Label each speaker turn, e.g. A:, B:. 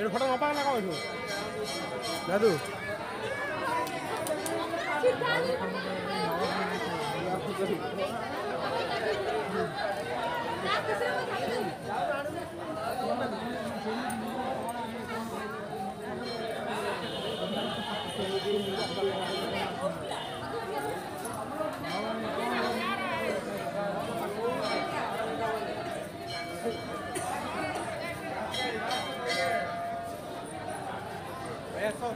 A: এর ফটো না পাগলা কইছো দাদু
B: Eso.